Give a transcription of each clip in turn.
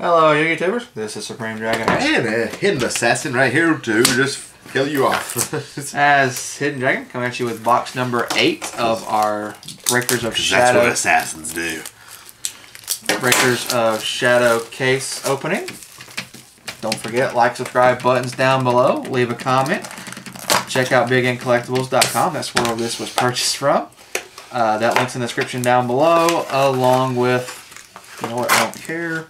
Hello, YouTubers. This is Supreme Dragon. And a hidden assassin right here to just kill you off. As Hidden Dragon, coming at you with box number eight of our Breakers of Shadow. That's what assassins do. Breakers of Shadow case opening. Don't forget, like, subscribe, buttons down below. Leave a comment. Check out BigNCollectibles.com. That's where this was purchased from. Uh, that link's in the description down below, along with, you know what, I don't care.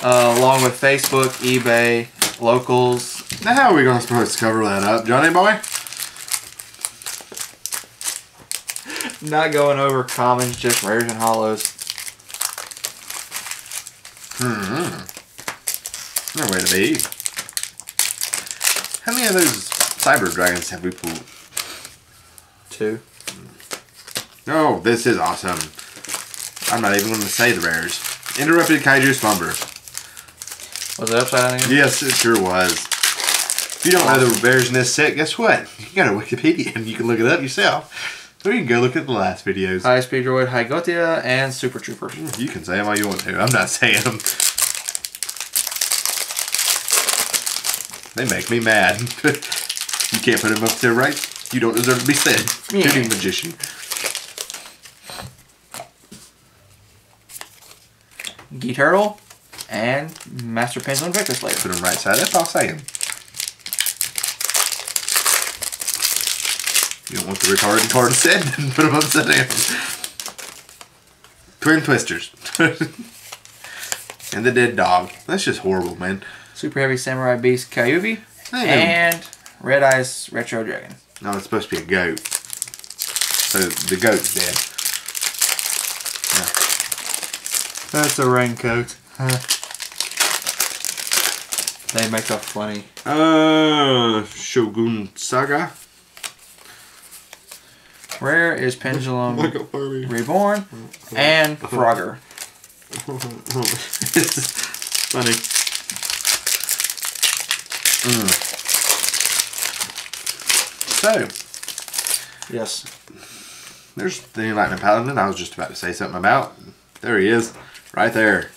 Uh, along with Facebook, eBay, locals. Now how are we gonna supposed to cover that up, Johnny boy? Not going over commons, just rares and holos. Hmm. No way to be. How many of those cyber dragons have we pulled? Two. Oh, this is awesome. I'm not even going to say the rares. Interrupted Kaiju Slumber. Was it upside down again? Yes, it sure was. If you don't know the rares in this set, guess what? You got a Wikipedia and you can look it up yourself. Or you can go look at the last videos. High Speed Droid, Hygotia, and Super Trooper. Mm, you can say them all you want to. I'm not saying them. They make me mad. you can't put them up there right. You don't deserve to be said. Yeah. Tuning magician. Gee Turtle, and Master Pendulum Victor Slayer. Put them right side up. I'll say them. You don't want the retarded card? Then put them upside down. Twin Twisters. and the dead dog. That's just horrible, man. Super Heavy Samurai Beast Kyubi, I know. and Red Eyes Retro Dragon. No, it's supposed to be a goat. So the goat's dead. That's a raincoat. They make up funny. Uh, Shogun Saga. Rare is Pendulum. Reborn and Frogger. it's funny. So, Yes. there's the Enlightenment Paladin I was just about to say something about. There he is, right there.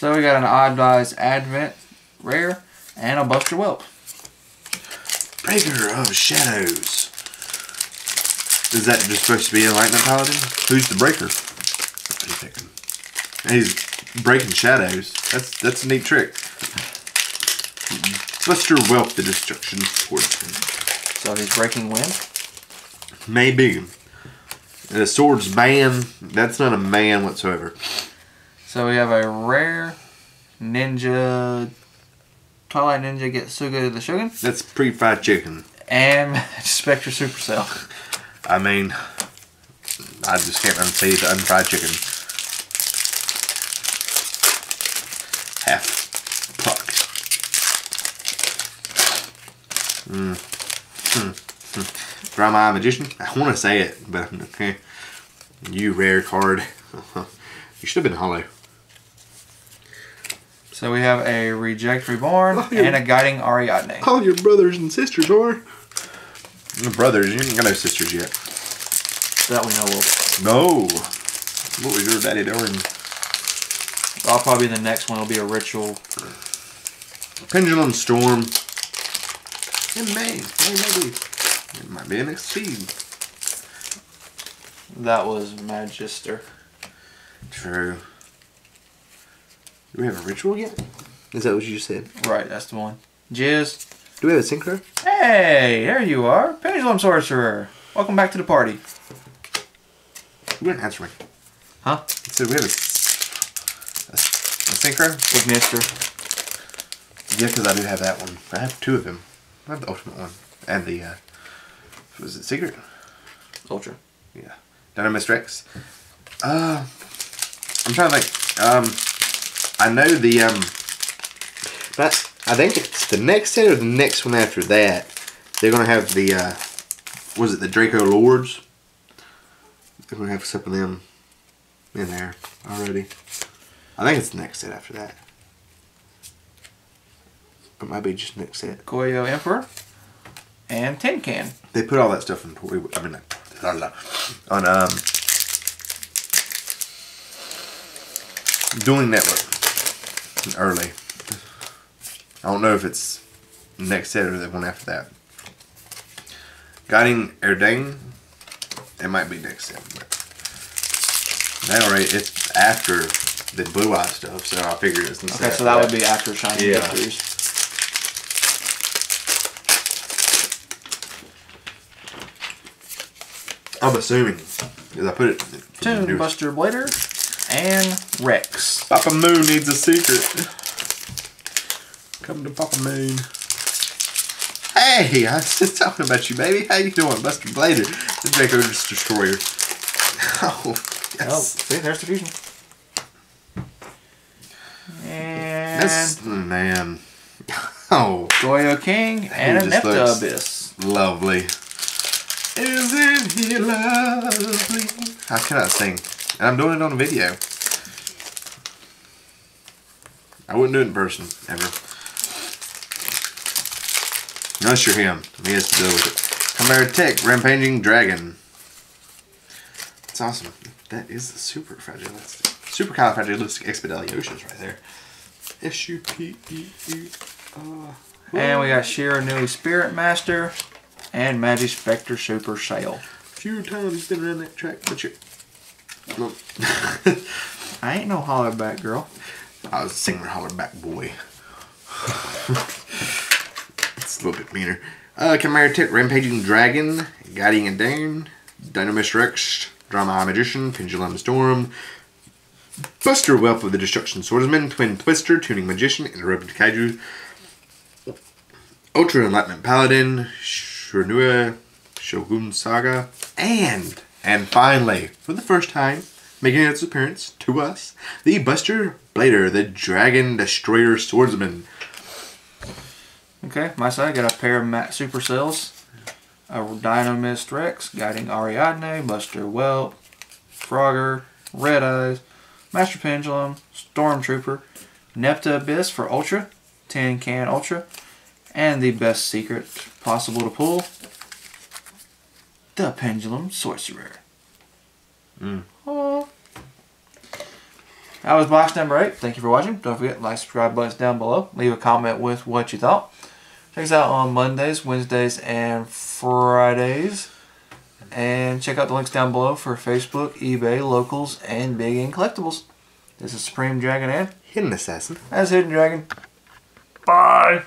So we got an Odd Eyes Advent Rare and a Buster Whelp. Breaker of Shadows. Is that just supposed to be Enlightenment Paladin? Who's the breaker? What are you picking? He's breaking shadows. That's that's a neat trick. Buster Whelp the Destruction Swordsman. So he's breaking wind. Maybe. The sword's man. That's not a man whatsoever. So we have a rare Ninja Twilight Ninja Getsuga the Shogun That's pre-fried chicken. and Spectre Supercell. I mean, I just can't unsee the unfried chicken. Half puck. Mm. Hmm. Hmm. Dry my magician. I want to say it, but okay. You rare card. you should have been holo. So we have a Reject Reborn Oh, and a Guiding Ariadne. All your brothers and sisters are. Your brothers, you ain't got no sisters yet. That we know of. No. What was your daddy doing? I'll probably the next one will be a ritual. Pendulum Storm. It may. It may be. It might be an exceed. That was Magister. True. Do we have a ritual yet? Is that what you said? Right, that's the one. Jizz. Do we have a synchro? Hey, there you are. Pendulum Sorcerer. Welcome back to the party. You didn't answer me. Huh? I said we have a, a, a synchro? Ignister. Yeah, because I do have that one. I have two of them. I have the ultimate one. And the, uh, was it secret? Ultra. Yeah. Dinomist Rex. Uh, I'm trying to think. Um, I know the, um, that, I think it's the next set or the next one after that. They're going to have the, uh, was it the Draco Lords? They're going to have some of them in there already. I think it's the next set after that. It might be just next set. Goyo Emperor. And Tin Can. They put all that stuff in toy. I mean, blah, blah, on um Dueling Network. Early. I don't know if it's next set or the one after that. Guiding Ariadne. It might be next set. But that already it's after the blue eye stuff, so I figured it's in Okay, so that would be after Shining Yeah. Victories. I'm assuming because I put it. from the Toon news. Buster Blader and Rex. Papa Moon needs a secret. Come to Papa Moon. Hey, I was just talking about you, baby. How you doing, Buster Blader? The Draco Destroyer. Oh, Oh, yes. Oh, see, there's the fusion. And This man. Oh, Goyo King and a just Nepta Abyss. lovely. Isn't he lovely? I cannot sing. And I'm doing it on a video. I wouldn't do it in person, ever. Unless you're him. He has to deal with it. Chimera Tech, Rampaging Dragon. It's awesome. That is the super fragilistic. Super califragilisticexpialidocious right there. S U P E E R. And we got Shiranui Spirit Master and Magic Spectre Supercell. few times been around that track, but you. Look. I ain't no hollerback girl. I was a singer hollerback boy. it's a little bit meaner. Uh, Chimera Tech, Rampaging Dragon, Guiding and Dane, Dinomist Rex, Drama Magician, Pendulum Storm, Buster Whelp of the Destruction Swordsman, Twin Twister, Tuning Magician, Interrupted Kaiju, Ultra Enlightenment Paladin, Shiranui, Shogun Saga, and, and finally, for the first time, making its appearance to us, the Buster Blader, the Dragon Destroyer Swordsman. Okay, my side got a pair of Matt Supercells, a Dinomist Rex, Guiding Ariadne, Buster Whelp, Frogger, Red Eyes, Master Pendulum, Stormtrooper, Nepta Abyss for Ultra, Tin Can Ultra, and the best secret possible to pull, the Pendulum Sorcerer. Mm. Aw. That was box number eight. Thank you for watching. Don't forget to like, subscribe buttons down below. Leave a comment with what you thought. Check us out on Mondays, Wednesdays, and Fridays. And check out the links down below for Facebook, eBay, Locals, and Big N Collectibles. This is Supreme Dragon and Hidden Assassin. that's Hidden Dragon. Bye!